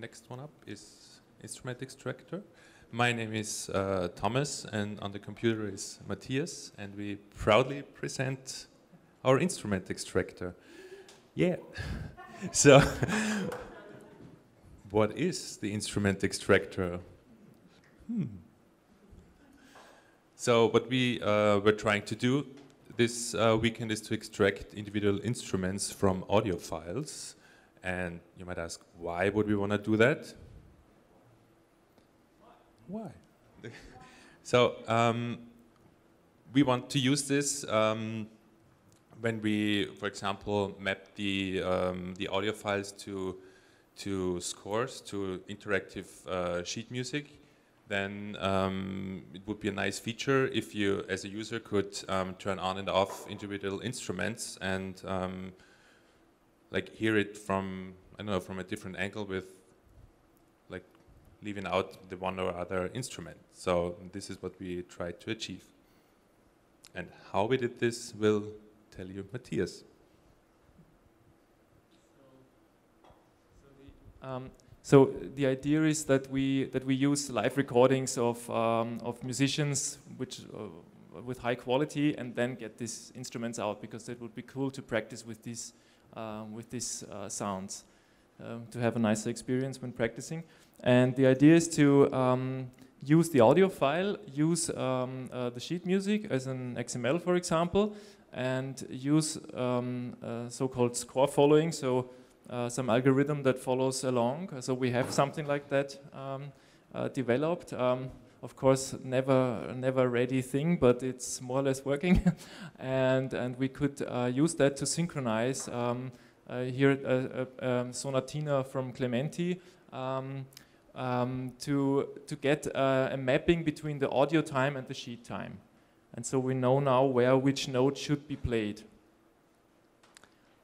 next one up is instrument extractor. My name is uh, Thomas, and on the computer is Matthias, and we proudly present our instrument extractor. Yeah. so, what is the instrument extractor? Hmm. So, what we uh, were trying to do this uh, weekend is to extract individual instruments from audio files. And you might ask, why would we want to do that? Why? so um, we want to use this um, when we, for example, map the um, the audio files to to scores, to interactive uh, sheet music. Then um, it would be a nice feature if you, as a user, could um, turn on and off individual instruments and um, like hear it from I don't know from a different angle with like leaving out the one or other instrument. So this is what we tried to achieve. And how we did this will tell you Matthias. Um, so the idea is that we that we use live recordings of um, of musicians which uh, with high quality and then get these instruments out because it would be cool to practice with these um, with these uh, sounds um, to have a nicer experience when practicing. And the idea is to um, use the audio file, use um, uh, the sheet music as an XML, for example, and use um, so-called score following. So uh, some algorithm that follows along. So we have something like that um, uh, developed. Um, of course, never never ready thing, but it's more or less working, and and we could uh, use that to synchronize. Um, uh, here, uh, um, Sonatina from Clementi. Um, um, to to get a mapping between the audio time and the sheet time, and so we know now where which note should be played.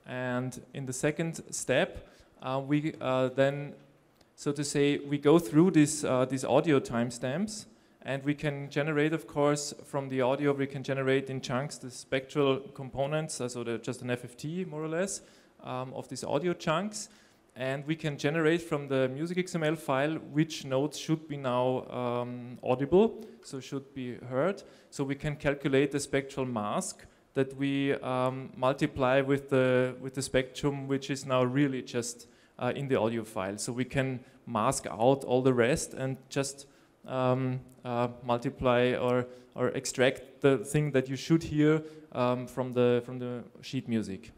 And in the second step, uh, we uh, then, so to say, we go through this, uh, these audio timestamps and we can generate, of course, from the audio, we can generate in chunks the spectral components, uh, so the, just an FFT, more or less, um, of these audio chunks. And we can generate from the music XML file which notes should be now um, audible, so should be heard. So we can calculate the spectral mask that we um, multiply with the, with the spectrum, which is now really just uh, in the audio file. So we can mask out all the rest and just um, uh, multiply or, or extract the thing that you should hear um, from, the, from the sheet music.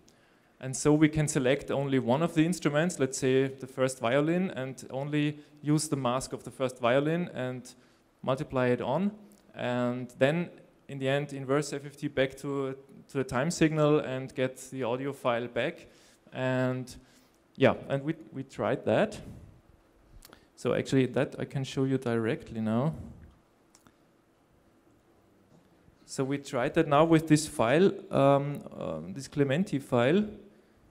And so we can select only one of the instruments, let's say the first violin, and only use the mask of the first violin and multiply it on. And then in the end, inverse FFT back to to the time signal and get the audio file back. And yeah, and we, we tried that. So actually that I can show you directly now. So we tried that now with this file, um, uh, this Clementi file,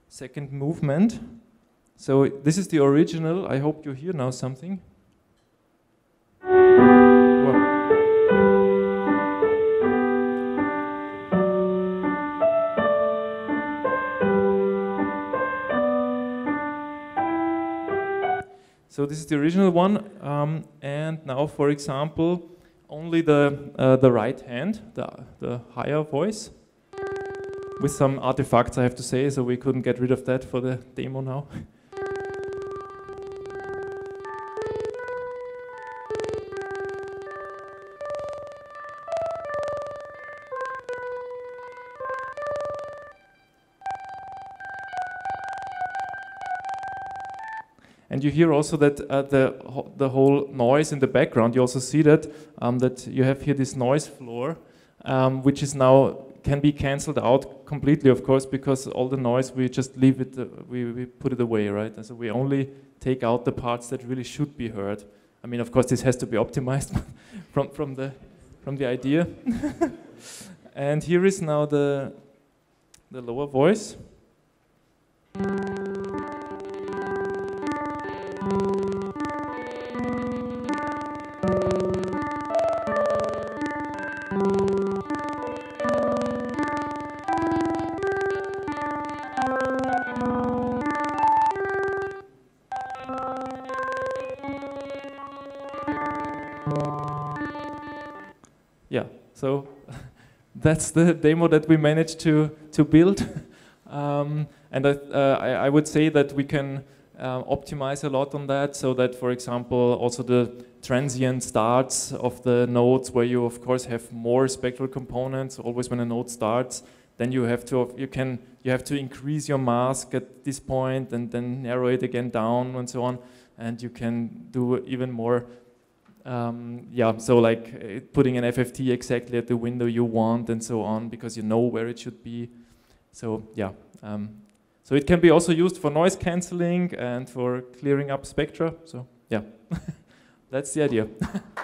second movement. So this is the original. I hope you hear now something. So this is the original one, um, and now, for example, only the uh, the right hand, the the higher voice, with some artifacts, I have to say. So we couldn't get rid of that for the demo now. And you hear also that uh, the, the whole noise in the background, you also see that, um, that you have here this noise floor, um, which is now, can be cancelled out completely, of course, because all the noise, we just leave it, uh, we, we put it away, right? And so we only take out the parts that really should be heard. I mean, of course, this has to be optimized from, from, the, from the idea. and here is now the, the lower voice. Yeah, so that's the demo that we managed to, to build. um, and I, uh, I, I would say that we can uh, optimize a lot on that so that, for example, also the transient starts of the nodes where you, of course, have more spectral components. Always when a node starts, then you have to you can you have to increase your mask at this point and then narrow it again down and so on, and you can do even more um, yeah, so like uh, putting an FFT exactly at the window you want and so on because you know where it should be. So yeah, um, so it can be also used for noise cancelling and for clearing up spectra. So yeah, that's the idea.